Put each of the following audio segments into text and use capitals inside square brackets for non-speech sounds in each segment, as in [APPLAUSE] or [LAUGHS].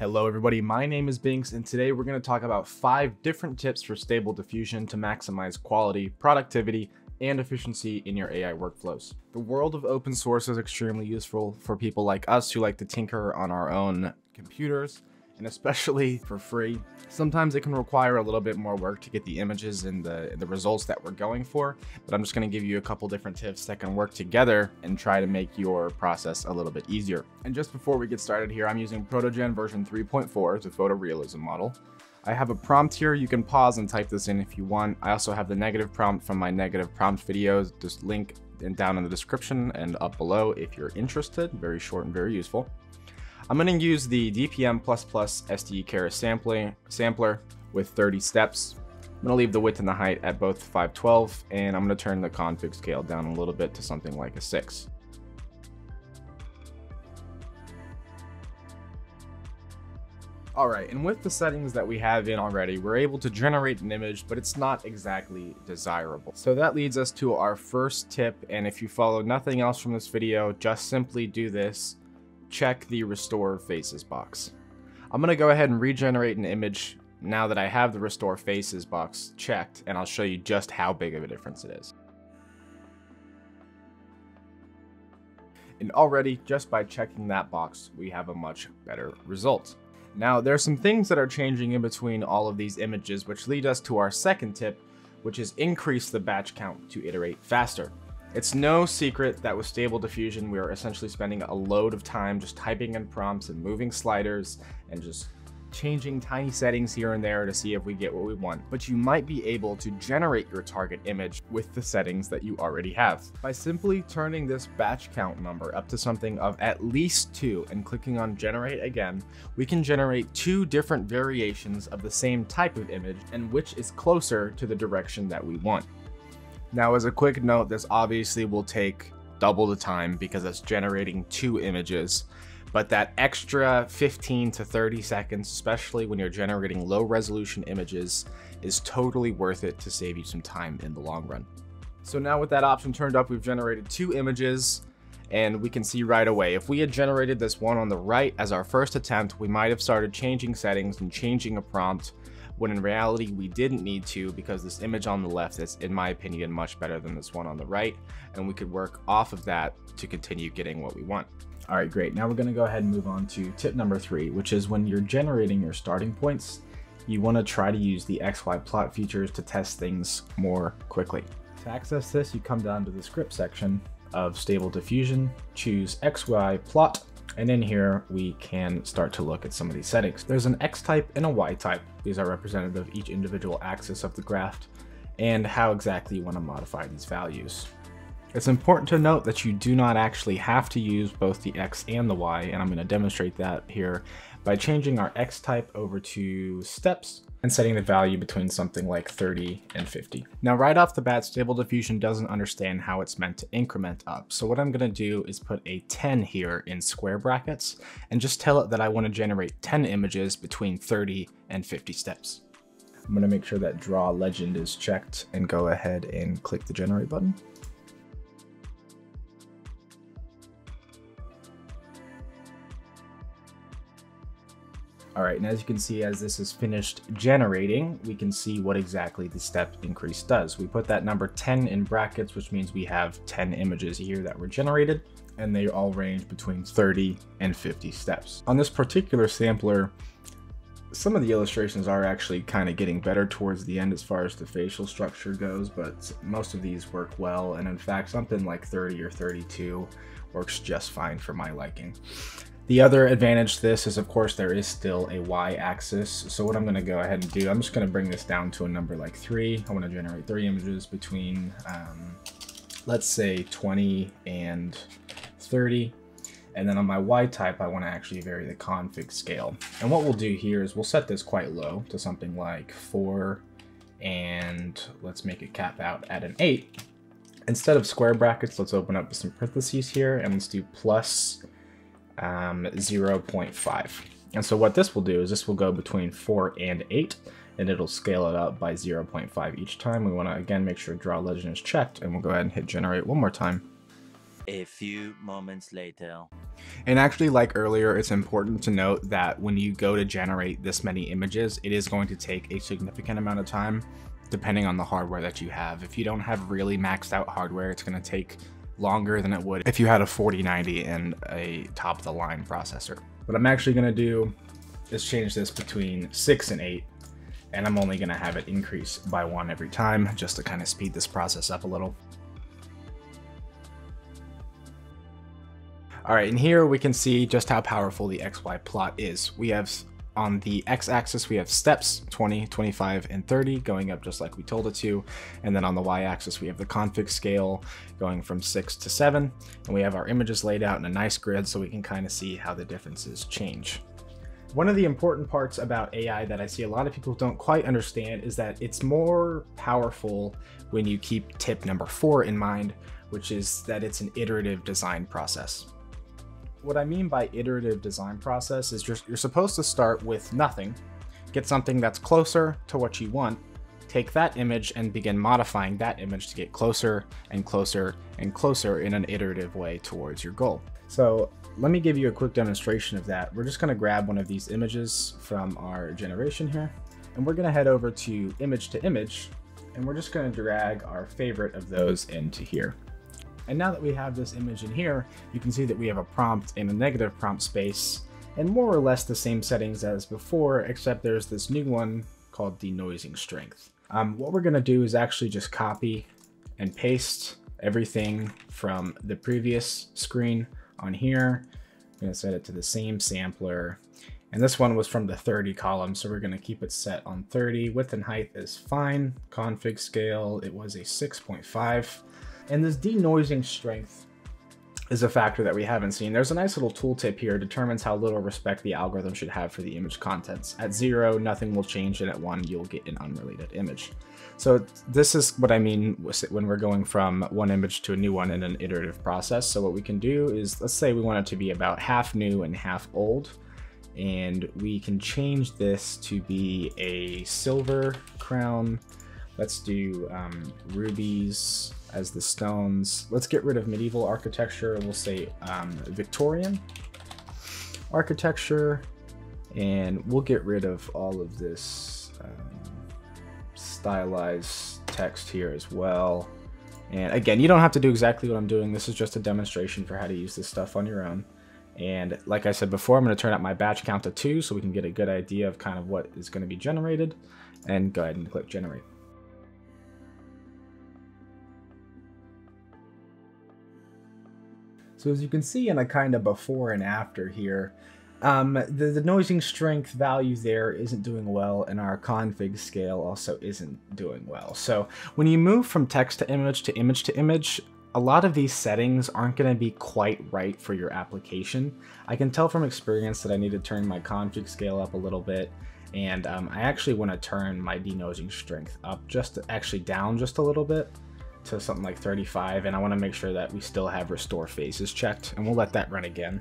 Hello everybody, my name is Binks and today we're going to talk about 5 different tips for stable diffusion to maximize quality, productivity, and efficiency in your AI workflows. The world of open source is extremely useful for people like us who like to tinker on our own computers and especially [LAUGHS] for free. Sometimes it can require a little bit more work to get the images and the, the results that we're going for, but I'm just gonna give you a couple different tips that can work together and try to make your process a little bit easier. And just before we get started here, I'm using ProtoGen version 3.4 as a photorealism model. I have a prompt here. You can pause and type this in if you want. I also have the negative prompt from my negative prompt videos. Just link down in the description and up below if you're interested. Very short and very useful. I'm going to use the DPM++ SDE Karras sampling, sampler with 30 steps. I'm going to leave the width and the height at both 512, and I'm going to turn the config scale down a little bit to something like a 6. Alright, and with the settings that we have in already, we're able to generate an image, but it's not exactly desirable. So that leads us to our first tip, and if you follow nothing else from this video, just simply do this check the restore faces box. I'm going to go ahead and regenerate an image now that I have the restore faces box checked and I'll show you just how big of a difference it is. And already, just by checking that box, we have a much better result. Now, there are some things that are changing in between all of these images, which lead us to our second tip, which is increase the batch count to iterate faster. It's no secret that with Stable Diffusion, we are essentially spending a load of time just typing in prompts and moving sliders and just changing tiny settings here and there to see if we get what we want, but you might be able to generate your target image with the settings that you already have. By simply turning this batch count number up to something of at least two and clicking on generate again, we can generate two different variations of the same type of image and which is closer to the direction that we want. Now, as a quick note, this obviously will take double the time because it's generating two images, but that extra 15 to 30 seconds, especially when you're generating low resolution images, is totally worth it to save you some time in the long run. So now with that option turned up, we've generated two images and we can see right away. If we had generated this one on the right as our first attempt, we might have started changing settings and changing a prompt when in reality we didn't need to because this image on the left is, in my opinion, much better than this one on the right, and we could work off of that to continue getting what we want. All right, great. Now we're gonna go ahead and move on to tip number three, which is when you're generating your starting points, you wanna try to use the XY plot features to test things more quickly. To access this, you come down to the script section of Stable Diffusion, choose XY plot, and in here, we can start to look at some of these settings. There's an X type and a Y type. These are representative of each individual axis of the graph and how exactly you want to modify these values. It's important to note that you do not actually have to use both the X and the Y, and I'm going to demonstrate that here by changing our X type over to steps and setting the value between something like 30 and 50. Now, right off the bat, Stable Diffusion doesn't understand how it's meant to increment up. So what I'm gonna do is put a 10 here in square brackets and just tell it that I wanna generate 10 images between 30 and 50 steps. I'm gonna make sure that draw legend is checked and go ahead and click the generate button. All right, and as you can see, as this is finished generating, we can see what exactly the step increase does. We put that number 10 in brackets, which means we have 10 images here that were generated, and they all range between 30 and 50 steps. On this particular sampler, some of the illustrations are actually kind of getting better towards the end as far as the facial structure goes, but most of these work well, and in fact, something like 30 or 32 works just fine for my liking. The other advantage to this is, of course, there is still a y-axis. So what I'm going to go ahead and do, I'm just going to bring this down to a number like 3. I want to generate 3 images between, um, let's say, 20 and 30. And then on my Y type, I want to actually vary the config scale. And what we'll do here is we'll set this quite low to something like 4, and let's make it cap out at an 8. Instead of square brackets, let's open up some parentheses here, and let's do plus um, 0.5. And so what this will do is this will go between 4 and 8, and it'll scale it up by 0.5 each time. We want to, again, make sure draw legend is checked, and we'll go ahead and hit generate one more time. A few moments later. And actually, like earlier, it's important to note that when you go to generate this many images, it is going to take a significant amount of time depending on the hardware that you have. If you don't have really maxed out hardware, it's going to take longer than it would if you had a 4090 and a top of the line processor. What I'm actually going to do is change this between 6 and 8 and I'm only going to have it increase by one every time just to kind of speed this process up a little. All right, and here we can see just how powerful the XY plot is. We have on the x-axis we have steps 20 25 and 30 going up just like we told it to. And then on the y-axis we have the config scale going from 6 to 7 and we have our images laid out in a nice grid so we can kind of see how the differences change. One of the important parts about AI that I see a lot of people don't quite understand is that it's more powerful when you keep tip number four in mind, which is that it's an iterative design process what I mean by iterative design process is you're, you're supposed to start with nothing, get something that's closer to what you want, take that image and begin modifying that image to get closer and closer and closer in an iterative way towards your goal. So let me give you a quick demonstration of that. We're just gonna grab one of these images from our generation here, and we're gonna head over to image to image, and we're just gonna drag our favorite of those into here. And now that we have this image in here, you can see that we have a prompt and a negative prompt space, and more or less the same settings as before, except there's this new one called the denoising strength. Um, what we're gonna do is actually just copy and paste everything from the previous screen on here. I'm gonna set it to the same sampler. And this one was from the 30 column, so we're gonna keep it set on 30. Width and height is fine. Config scale, it was a 6.5. And this denoising strength is a factor that we haven't seen. There's a nice little tooltip here, determines how little respect the algorithm should have for the image contents. At zero, nothing will change, and at one, you'll get an unrelated image. So this is what I mean when we're going from one image to a new one in an iterative process. So what we can do is, let's say we want it to be about half new and half old, and we can change this to be a silver crown. Let's do um, rubies as the stones. Let's get rid of medieval architecture. We'll say um, Victorian architecture. And we'll get rid of all of this um, stylized text here as well. And again, you don't have to do exactly what I'm doing. This is just a demonstration for how to use this stuff on your own. And like I said before, I'm going to turn up my batch count to 2 so we can get a good idea of kind of what is going to be generated. And go ahead and click generate. So as you can see in a kind of before and after here, um, the, the noising strength value there isn't doing well, and our config scale also isn't doing well. So when you move from text to image to image to image, a lot of these settings aren't going to be quite right for your application. I can tell from experience that I need to turn my config scale up a little bit, and um, I actually want to turn my denoising strength up just actually down just a little bit to something like 35 and I want to make sure that we still have restore faces checked and we'll let that run again.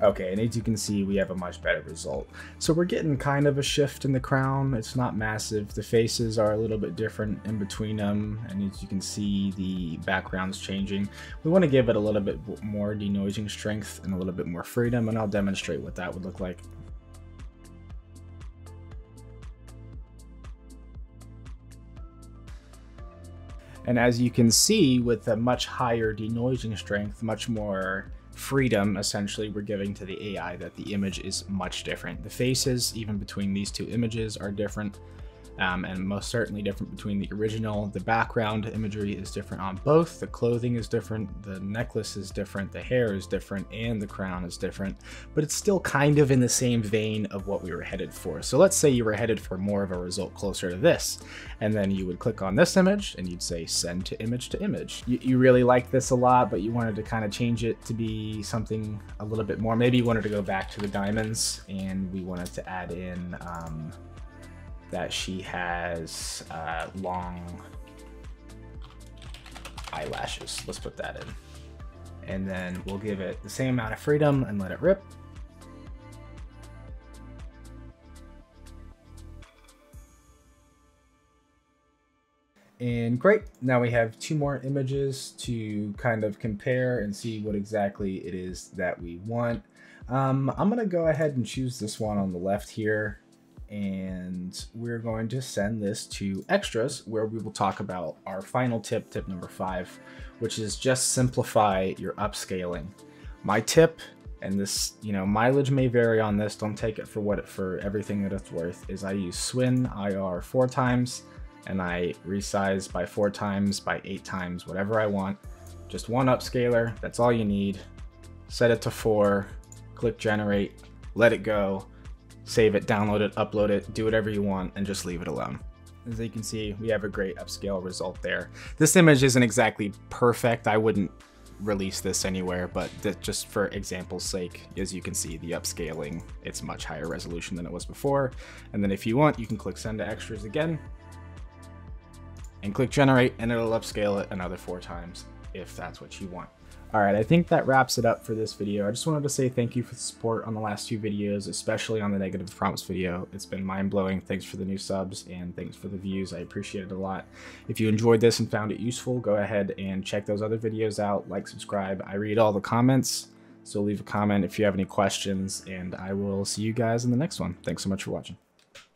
Okay, and as you can see, we have a much better result. So we're getting kind of a shift in the crown. It's not massive. The faces are a little bit different in between them, and as you can see, the background's changing. We want to give it a little bit more denoising strength and a little bit more freedom, and I'll demonstrate what that would look like. And as you can see, with a much higher denoising strength, much more freedom essentially we're giving to the AI that the image is much different. The faces, even between these two images, are different um, and most certainly different between the original. The background imagery is different on both. The clothing is different, the necklace is different, the hair is different, and the crown is different, but it's still kind of in the same vein of what we were headed for. So let's say you were headed for more of a result closer to this, and then you would click on this image and you'd say send to image to image. You, you really like this a lot, but you wanted to kind of change it to be something a little bit more. Maybe you wanted to go back to the diamonds and we wanted to add in um, that she has uh, long eyelashes. Let's put that in. And then we'll give it the same amount of freedom and let it rip. And great, now we have two more images to kind of compare and see what exactly it is that we want. Um, I'm gonna go ahead and choose this one on the left here and we're going to send this to extras where we will talk about our final tip, tip number five, which is just simplify your upscaling. My tip, and this, you know, mileage may vary on this, don't take it for what it, for everything that it's worth, is I use Swin IR four times and I resize by four times, by eight times, whatever I want. Just one upscaler, that's all you need. Set it to four, click generate, let it go, save it, download it, upload it, do whatever you want, and just leave it alone. As you can see, we have a great upscale result there. This image isn't exactly perfect. I wouldn't release this anywhere, but just for example's sake, as you can see, the upscaling, it's much higher resolution than it was before. And then if you want, you can click send to extras again and click generate and it'll upscale it another four times if that's what you want. All right, I think that wraps it up for this video. I just wanted to say thank you for the support on the last two videos, especially on the negative prompts video. It's been mind-blowing. Thanks for the new subs and thanks for the views. I appreciate it a lot. If you enjoyed this and found it useful, go ahead and check those other videos out, like, subscribe. I read all the comments, so leave a comment if you have any questions, and I will see you guys in the next one. Thanks so much for watching.